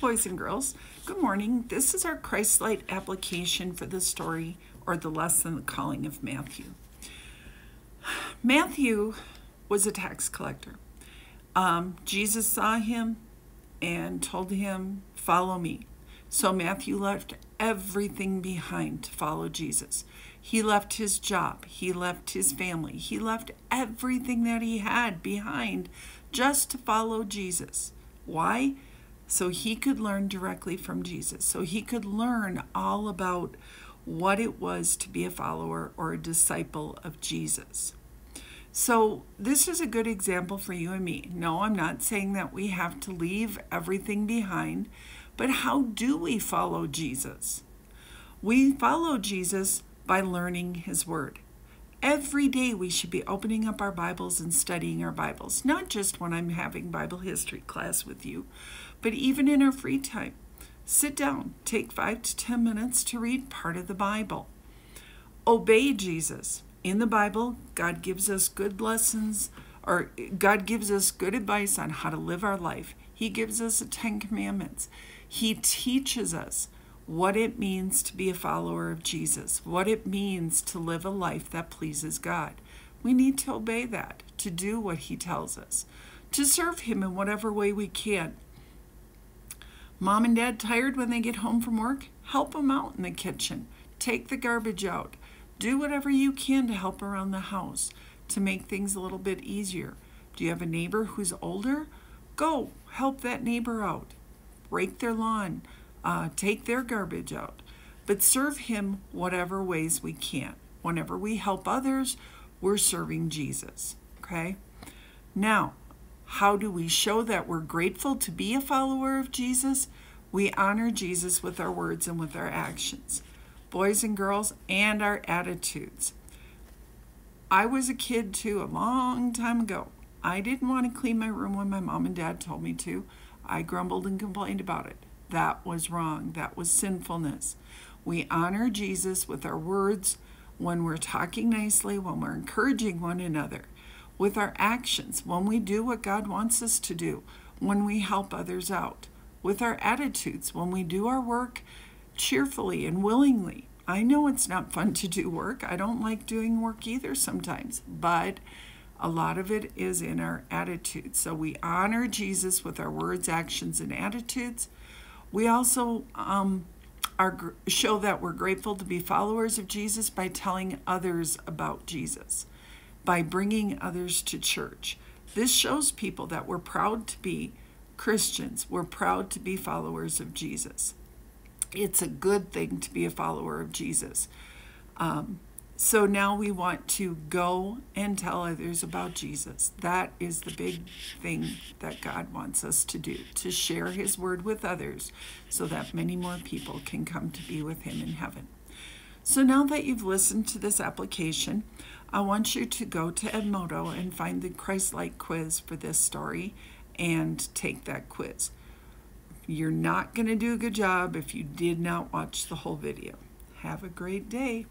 boys and girls. Good morning. This is our Christ Light application for the story or the lesson, The Calling of Matthew. Matthew was a tax collector. Um, Jesus saw him and told him, Follow me. So Matthew left everything behind to follow Jesus. He left his job, he left his family, he left everything that he had behind just to follow Jesus. Why? So he could learn directly from Jesus. So he could learn all about what it was to be a follower or a disciple of Jesus. So, this is a good example for you and me. No, I'm not saying that we have to leave everything behind, but how do we follow Jesus? We follow Jesus by learning his word. Every day we should be opening up our Bibles and studying our Bibles, not just when I'm having Bible history class with you, but even in our free time. Sit down, take five to ten minutes to read part of the Bible. Obey Jesus. In the Bible, God gives us good lessons, or God gives us good advice on how to live our life. He gives us the Ten Commandments. He teaches us what it means to be a follower of Jesus, what it means to live a life that pleases God. We need to obey that, to do what He tells us, to serve Him in whatever way we can. Mom and dad tired when they get home from work? Help them out in the kitchen. Take the garbage out. Do whatever you can to help around the house to make things a little bit easier. Do you have a neighbor who's older? Go help that neighbor out. Rake their lawn. Uh, take their garbage out. But serve Him whatever ways we can. Whenever we help others, we're serving Jesus. Okay? Now, how do we show that we're grateful to be a follower of Jesus? We honor Jesus with our words and with our actions boys and girls, and our attitudes. I was a kid too, a long time ago. I didn't want to clean my room when my mom and dad told me to. I grumbled and complained about it. That was wrong. That was sinfulness. We honor Jesus with our words when we're talking nicely, when we're encouraging one another, with our actions, when we do what God wants us to do, when we help others out, with our attitudes, when we do our work cheerfully and willingly. I know it's not fun to do work. I don't like doing work either sometimes, but a lot of it is in our attitudes. So we honor Jesus with our words, actions, and attitudes. We also um, are, show that we're grateful to be followers of Jesus by telling others about Jesus, by bringing others to church. This shows people that we're proud to be Christians. We're proud to be followers of Jesus it's a good thing to be a follower of Jesus. Um, so now we want to go and tell others about Jesus. That is the big thing that God wants us to do to share His word with others so that many more people can come to be with Him in heaven. So now that you've listened to this application, I want you to go to Edmodo and find the Christ Light quiz for this story and take that quiz. You're not going to do a good job if you did not watch the whole video. Have a great day.